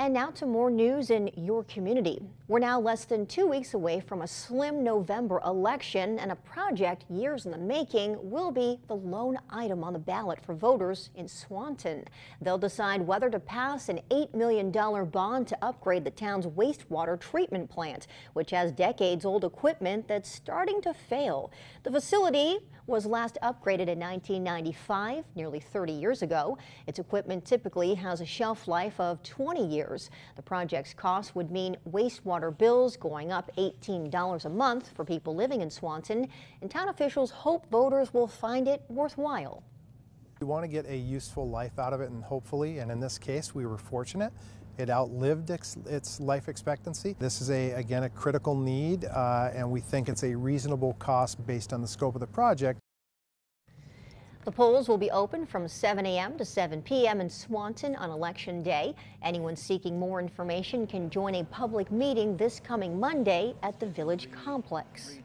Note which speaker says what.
Speaker 1: And now to more news in your community. We're now less than two weeks away from a slim November election, and a project years in the making will be the lone item on the ballot for voters in Swanton. They'll decide whether to pass an $8 million bond to upgrade the town's wastewater treatment plant, which has decades old equipment that's starting to fail. The facility was last upgraded in 1995, nearly 30 years ago. Its equipment typically has a shelf life of 20 years. The project's cost would mean wastewater bills going up $18 a month for people living in Swanton, and town officials hope voters will find it worthwhile.
Speaker 2: We want to get a useful life out of it, and hopefully, and in this case, we were fortunate. It outlived its, its life expectancy. This is a again a critical need, uh, and we think it's a reasonable cost based on the scope of the project.
Speaker 1: The polls will be open from 7 a.m. to 7 p.m. in Swanton on Election Day. Anyone seeking more information can join a public meeting this coming Monday at the Village Complex.